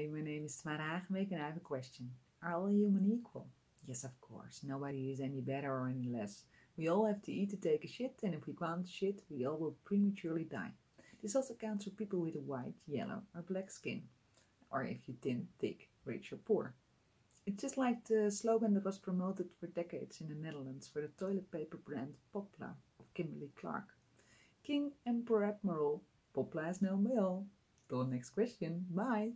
Hi, my name is Tamara Hagenbeek and I have a question. Are all humans equal? Yes, of course. Nobody is any better or any less. We all have to eat to take a shit, and if we can't shit, we all will prematurely die. This also counts for people with a white, yellow, or black skin, or if you're thin, thick, rich, or poor. It's just like the slogan that was promoted for decades in the Netherlands for the toilet paper brand Popla of Kimberly Clark. King, Emperor, Admiral, Popla is no male. Till the next question. Bye.